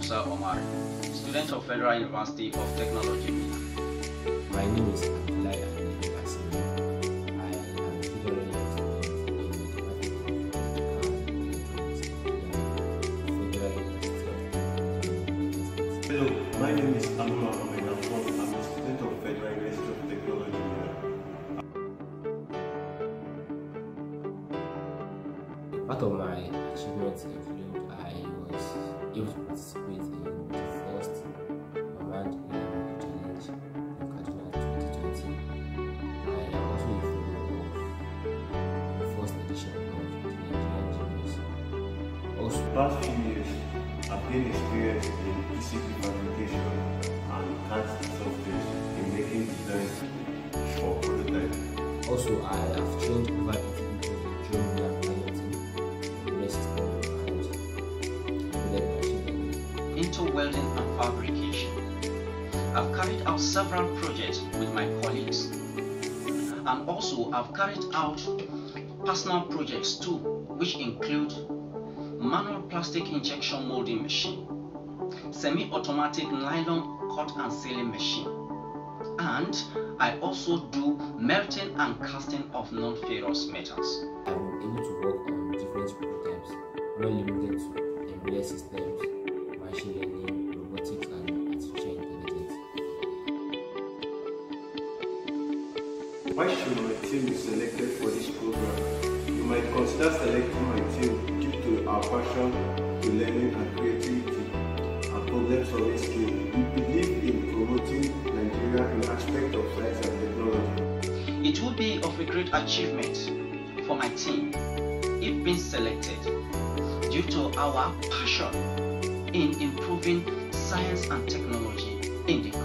Musa Omar, student of Federal University of Technology, My name is Abdullah Ahmed I am federal Hello, my name is Anuma Mohamed I'm a student of Federal University of Technology. Part of my achievements Past few years, I've gained experience in PCB fabrication and CAD software in making designs for prototypes. also I have trained over 80 people in drone lab piloting, relay and embedded machine into welding and fabrication. I've carried out several projects with my colleagues and also I've carried out personal projects too which include manual plastic injection molding machine, semi-automatic nylon cut and sealing machine and I also do melting and casting of non-ferrous metals. I've been able to work on different prototypes, not limited to embedded systems, machine learning, robotics, and artificial intelligence. Why should my team be selected for this program? You might consider selecting my team due to our passion to learning and creativity and problem solving skills. We believe in promoting Nigeria in aspect of science and technology. It would be of a great achievement for my team if being selected due to our passion in improving science and technology in the.